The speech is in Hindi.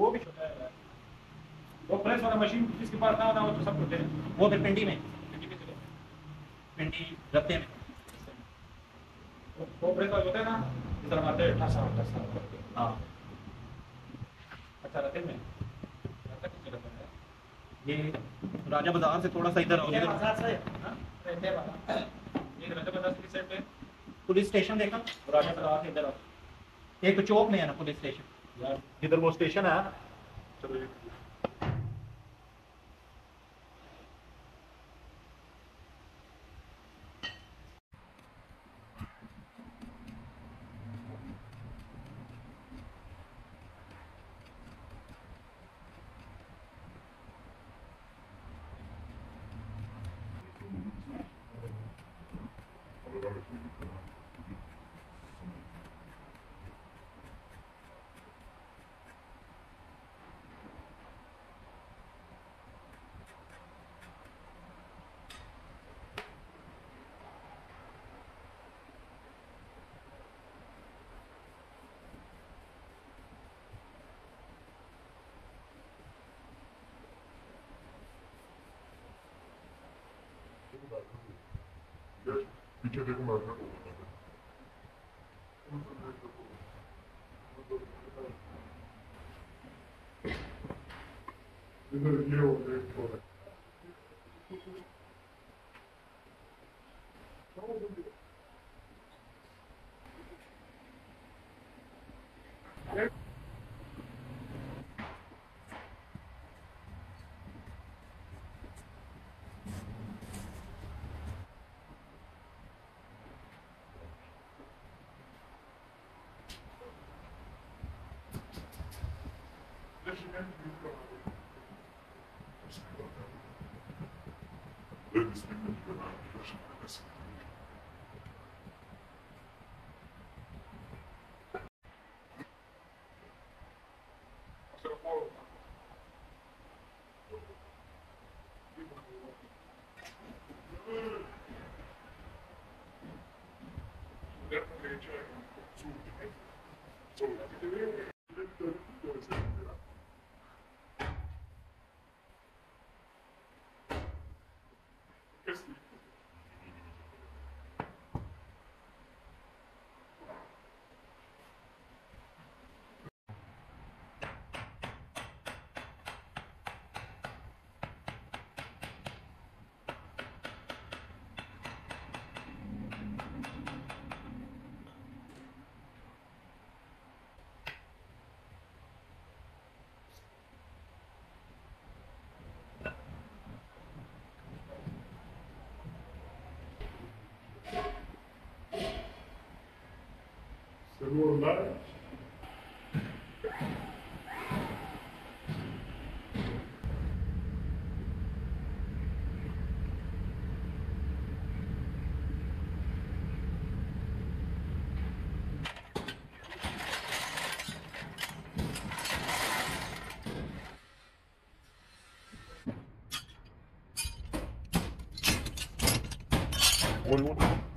वो भी छोटा है वो प्रेस वाला मशीन जिसके पास ना होना वो तो सब होते हैं। वो फिर पिंडी में। पिंडी रत्ते में। वो- प्रेस वाले होते हैं ना इस तरह हैं ठसा ठसा हाँ अच्छा रहते में? ये राजा बाज़ार से थोड़ा सा इधर आओ ये इधर। बाज़ार से हाँ? ये रहते बाज़ार। से पुलिस स्टेशन देखा? राजा बाज़ार से इधर आओ। एक चौक में है ना पुलिस स्टेशन। जिधर वो स्टेशन है? चलो 비켜야 되고 말고 이걸 이해하고 좋아해. definitely become Let me speak with you about leadership and execution. So, so, so, so, so, so, so, so, provides. What do you want?